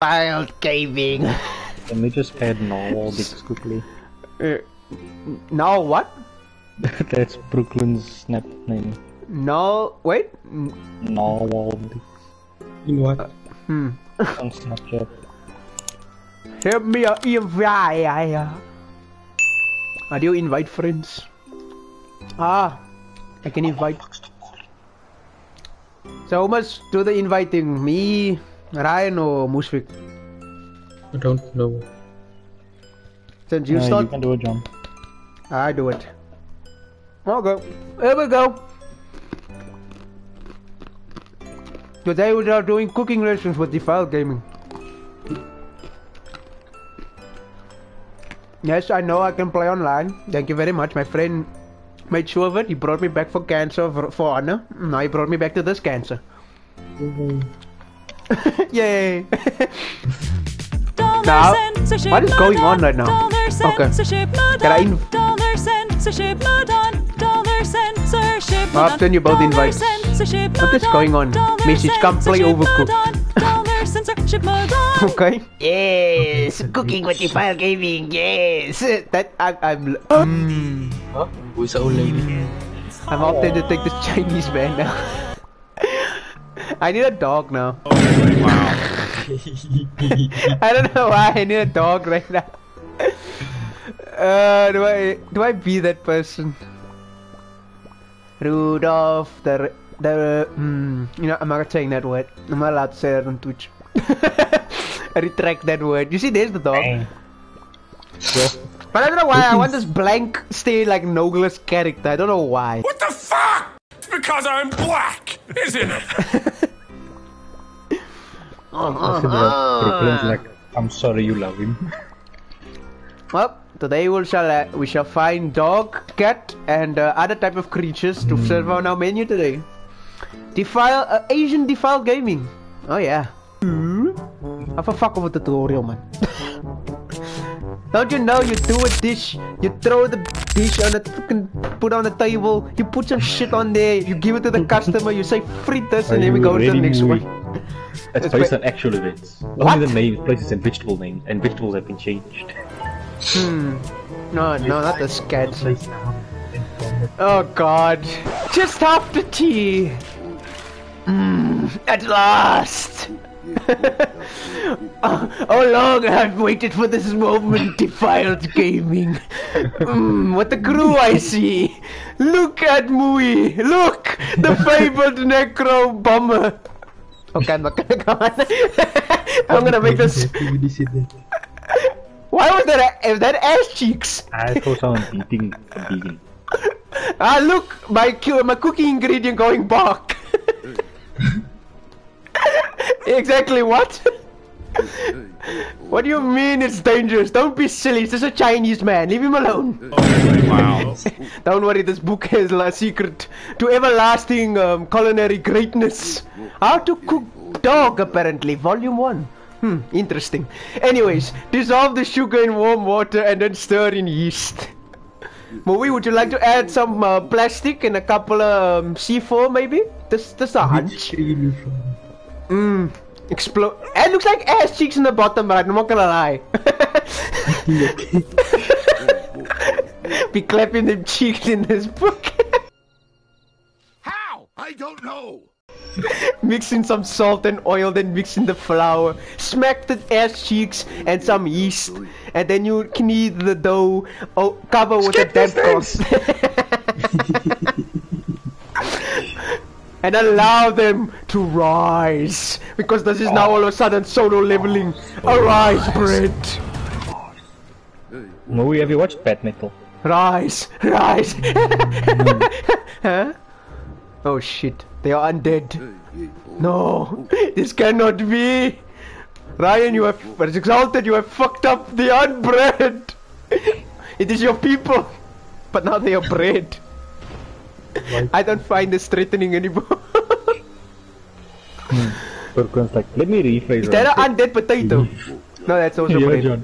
Wild gaming. Can we just add narwhal dicks quickly? Uh, now what? That's Brooklyn's snap name. No, wait. N- Narwhal dicks In what? Hmm. on Snapchat. Help me out, invite. How do you invite friends? Ah, I can invite. So who must do the inviting? Me, Ryan, or Mushfik? I don't know. Since you Uh, you start, can do it, John. I do it. Okay, here we go. Today we are doing cooking lessons with Defile Gaming. Yes, I know I can play online. Thank you very much. My friend made sure of it. He brought me back for cancer for, for honor. Now he brought me back to this cancer. Yay! now, what is going on right now? Okay. Can I inv- I'll send you both invites. What is going on? Message come play Overcooked. Okay. Yes, cooking with the file gaming. Yes, that I, I'm. Mm, Huh? Who's the old lady? I'm opting to take this Chinese man now. I need a dog now. I don't know why I need a dog right now. Uh, do I do I be that person? Rudolph the the mm, you know I'm not saying that word. I'm not allowed to say that on Twitch. I retract that word. You see, there's the dog. Dang. But I don't know why I want this blank stay like Nogla's character. I don't know why. What the fuck? It's because I'm black, isn't it? That's about like, I'm sorry you love him. Well, today we shall uh, we shall find dog, cat, and uh, other type of creatures to serve on our menu today. Defile uh, Asian Defile Gaming. Oh yeah. Have a fuck of a tutorial, man. Don't you know you do a dish, you throw the dish on the fucking put on the table, you put some shit on there, you give it to the customer, you say fritas, and then we go to the next one. That's It's based ba- on actual events. What? Only the name, places, and vegetable names, and vegetables have been changed. Hmm. No, no, not the scats. Oh god. Just after tea. Mm, at last. oh, how long I've waited for this moment, defiled gaming. Mm, what a crew I see. Look at Mui. Look, the fabled necro bomber. Okay, I'm not gonna go on. I'm gonna make this. Why was that? A, is that ass cheeks? I saw someone beating a vegan. Ah, look, my my cooking ingredient going bark. exactly what? what do you mean it's dangerous? Don't be silly. It's just a Chinese man. Leave him alone. wow. Don't worry. This book has a secret to everlasting um, culinary greatness. How to cook dog, apparently. Volume one. Hmm, interesting. Anyways, dissolve the sugar in warm water and then stir in yeast. Movie, would you like to add some uh, plastic and a couple of um, C4 maybe? This, this a hunch. Mmm. Explode. Eh, it looks like ass cheeks in the bottom right, I'm not gonna lie. Be clapping them cheeks in this book. How? I don't know. mixing some salt and oil, then mixing the flour. Smack the ass cheeks and some yeast. And then you knead the dough, oh, cover with Skip a damp cloth. and allow them to rise. Because this is now all of a sudden solo leveling. Arise, bread. Movie, have you watched Bat Metal? Rise, rise. huh? Oh shit, they are undead. No, this cannot be. Ryan, you have exalted. You have fucked up the unbread. It is your people, but now they are bread. I don't find this threatening anymore. Brooklyn's like, let me rephrase is that I an undead potato? No, that's also said. Yeah, bread. John.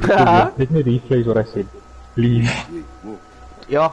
Huh? Let me rephrase what I said. Leave. yeah.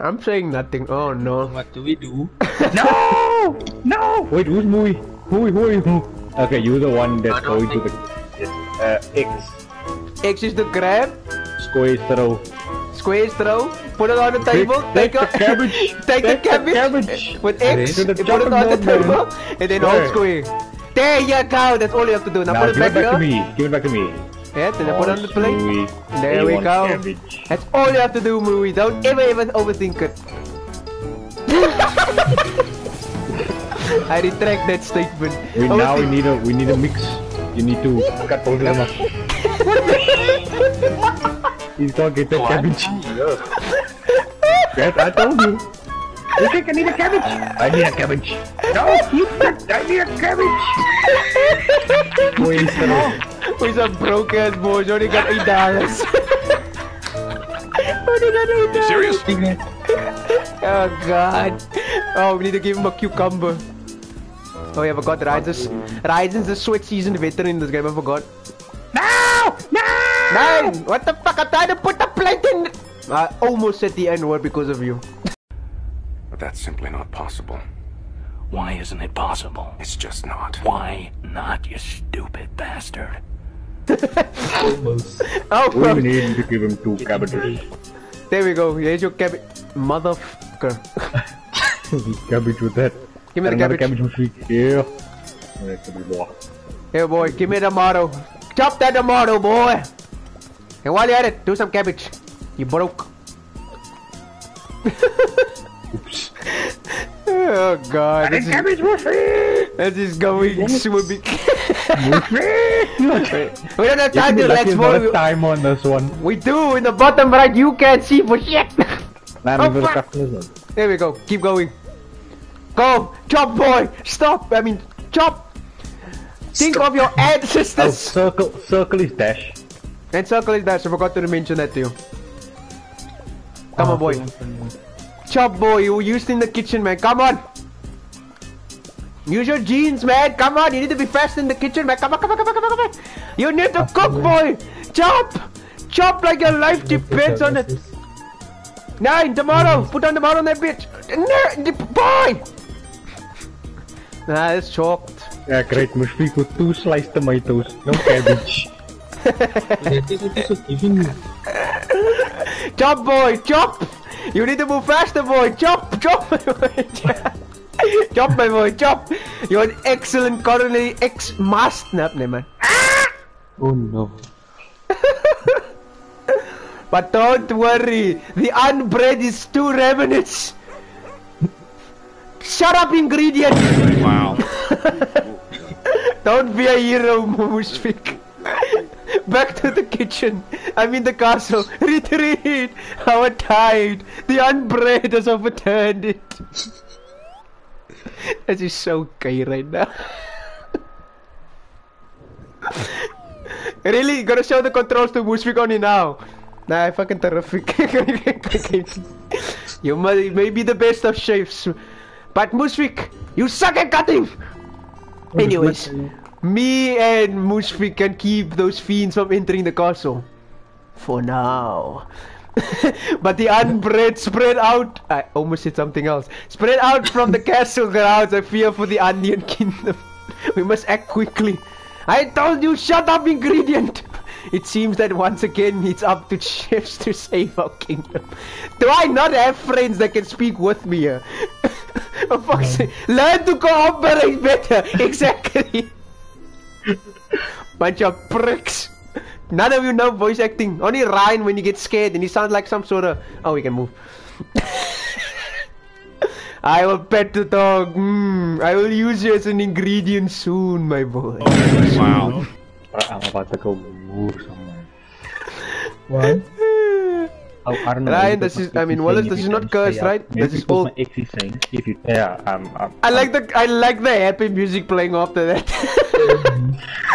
I'm saying nothing. Oh no. What do we do? No! No! Wait, who's Mui? Mui, who are you? Okay, you're the one I that's going to the uh, X. X is the grab. Square throw. Square throw. Put it on the table. take a the cabbage. take, Take the cabbage. cabbage. With X. Put it on the board, man. table. And then hold square. There you go. That's all you have to do. Now, Now put it give back, it back to me. Give it back to me. Yeah, then I put it on the plate. There we go. cabbage. That's all you have to do, Mui. Don't ever, ever overthink it. I retract that statement. We, now we need a we need a mix. You need to cut both of them up. He's gonna get the cabbage. Yes, I told you. You think I need a cabbage? I need a cabbage. No, you not. I need a cabbage. Wait, We're some broke ass boys. Only got eight dollars. Only got eight dollars. Serious? Oh god. Oh, we need to give him a cucumber. Oh yeah, I forgot Ryzen's Ryzen's a sweat seasoned veteran in this game. I forgot. No! No! Nine! What the fuck? I tried to put the plate in. I almost said the N word because of you. But that's simply not possible. Why isn't it possible? It's just not. Why not, you stupid bastard? Almost. Oh, we bro. need to give him two cabbages. There we go. Here's your cabbage. Motherfucker. cabbage with that. Give me the Another cabbage. cabbage with Yeah. That could be more. Here, boy. Give me the tomato. Chop that tomato, boy. And while you're at it, do some cabbage. You broke. Oops. Oh god. This is, cabbage me. this is going me. we don't have time to let's We- time on this one. We do in the bottom right. You can't see for shit. Nah, Oh, fuck. cut this one. there we go. Keep going. Go, chop, boy. Stop. I mean, chop. Think of your ancestors! Oh, circle, circle is dash. And circle is dash. I forgot to mention that to you. Come on, boy. Chop, boy. You used in the kitchen, man. Come on. Use your jeans, man. Come on. You need to be fast in the kitchen, man. Come on, come on, come on, come on, come on. You need to cook, boy. Chop. Chop like your life depends on it. Nine, tomato. Put on tomato on that bitch. No, boy. Nah, it's chalked. Yeah, great. Mushfiq with two sliced tomatoes, no cabbage. That is Chop, boy, chop! You need to move faster, boy. Chop, chop, my boy. chop, my boy, chop. You're an excellent culinary ex-master. Nah, never mind. Oh no. But don't worry, the unbread is too ravenous. Shut up, ingredient. Wow. Don't be a hero, Mushfik. Back to the kitchen. I mean the castle. Retreat. Our tide. The unbread has overturned it. That is so gay right now. really? Gotta show the controls to Mushfik only now. Nah, fucking terrific. you may, may be the best of chefs. But Mushfik, you suck at cutting! Anyways, me and Mushfik can keep those fiends from entering the castle. For now. but the unbread spread out. I almost said something else. Spread out from the castle grounds. I fear for the Onion Kingdom. we must act quickly. I told you, shut up, ingredient. It seems that once again it's up to chefs to save our kingdom. Do I not have friends that can speak with me here? Fuck's sake, learn to cooperate better. Exactly. Bunch of pricks. None of you know voice acting. Only Ryan when you get scared and he sounds like some sort of. Oh, we can move. I will pet the dog. Mm, I will use you as an ingredient soon, my boy. Wow. I'm about to go move somewhere. What? Oh, I don't know. Ryan, this is- I mean, ex Wallace, this is not cursed, right? This is all- my ex saying if you. Yeah, I'm. I'm I like um, the I like the happy music playing after that. Mm-hmm.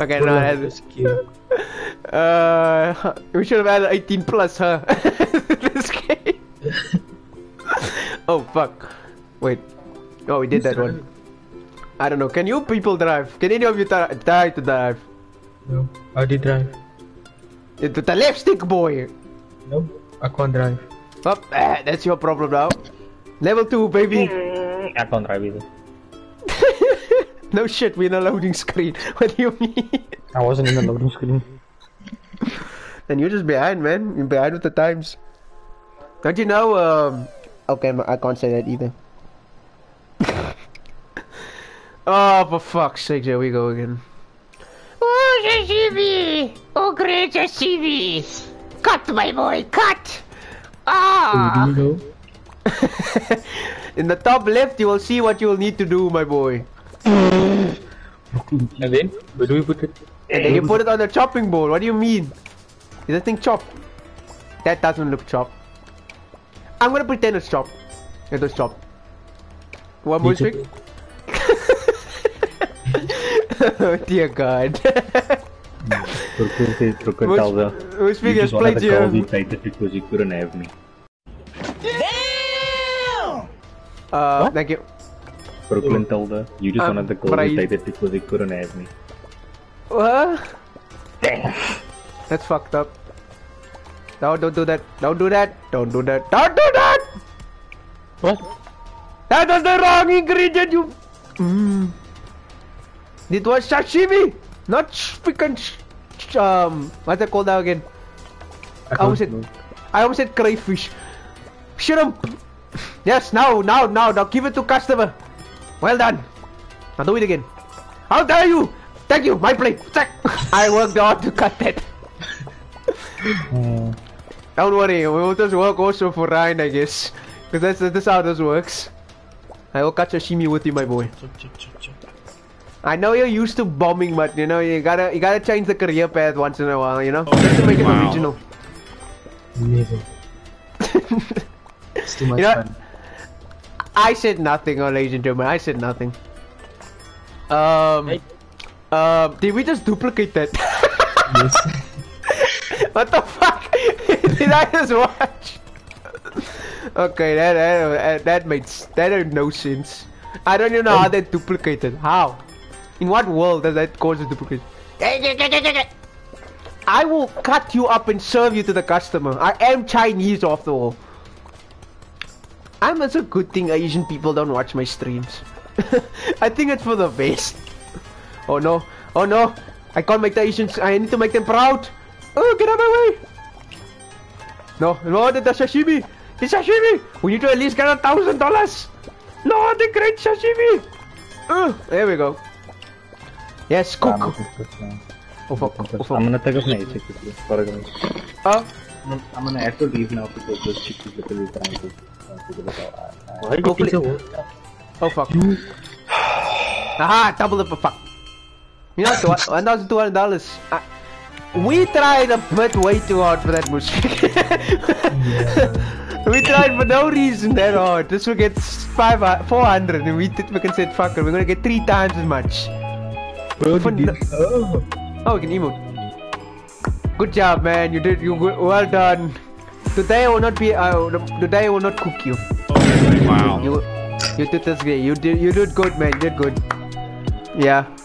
okay, no, I- That's cute. uh, we should have added 18 plus, huh? this game. oh fuck! Wait. Oh, we did that one. I don't know. Can you people drive? Can any of you try try to drive? No. I did drive. Into the left stick, boy. No. I can't drive. Oh, ah, that's your problem now. Level 2, baby. I can't drive either. No shit, we're in a loading screen. What do you mean? I wasn't in the loading screen. And you're just behind, man. You're behind with the times. Don't you know, um... Okay, I can't say that either. oh, for fuck's sake, here we go again. Oh, sashimi! Oh, great sashimi! Cut, my boy, cut! Ah! Do you know? In the top left, you will see what you will need to do, my boy. And then, where do we put it? And then you put it on the chopping board. What do you mean? Is that thing chopped? That doesn't look chopped. I'm gonna pretend it's chopped. It was chopped. One more trick. oh dear God. Brooklyn Which- tells her, which you figure just played the girl you? we dated because you couldn't have me. Uh, thank you. Brooklyn told her, you just Um, wanted the girl I- we dated because you couldn't have me. What? Damn. That's fucked up. No, don't do that. Don't do that. Don't do that. Don't do that! What? That was the wrong ingredient, you. Mm. It was sashimi, not sh- freaking. Sh- sh- um, what's it called now again? I almost don't said, know. I almost said crayfish. Shrimp. Yes, now, now, now, now, give it to customer. Well done. Now do it again. How dare you? Thank you, my plate. Check. I worked hard to cut that. Uh, Don't worry, we will just work also for Ryan, I guess. Because that's, that's how this works. I will cut sashimi with you, my boy. I know you're used to bombing, but you know you gotta you gotta change the career path once in a while, you know, just to make it original. never. It's too much You know- fun. I said nothing, oh, ladies and gentlemen. I said nothing. Um, Hey. um, did we just duplicate that? Yes. what the fuck? did I just watch? okay, that that that makes that made no sense. I don't even know how that duplicated. How? In what world does that cause a duplicate? I will cut you up and serve you to the customer. I am Chinese after all. I'm it's a good thing Asian people don't watch my streams. I think it's for the best. Oh no, oh no, I can't make the Asians, I need to make them proud. Oh, get out of my way. No, no, the, the sashimi, the sashimi. We need to at least get a thousand dollars. No, the great sashimi. Oh, there we go. Yes, ah, cook. For some- Oh fuck, oh I'm gonna take off my headset quickly. Sorry guys. Oh, I'm gonna have to leave now because this chick is literally trying to trying to figure it out. I- Why do Hopefully- you think so? oh fuck. Aha, double the fuck. You know what? One thousand two hundred dollars. We tried a bit way too hard for that music. we tried for no reason that hard. This will get five, uh, four hundred, and we did, we can say fuck it. We're gonna get three times as much. Bro, For no- Oh. Oh, we can emote. Good job, man. You did. You. Well done. Today I will not be. Uh, today I will not cook you. Wow. You, you did this great. You did. You did good, man. You did good. Yeah.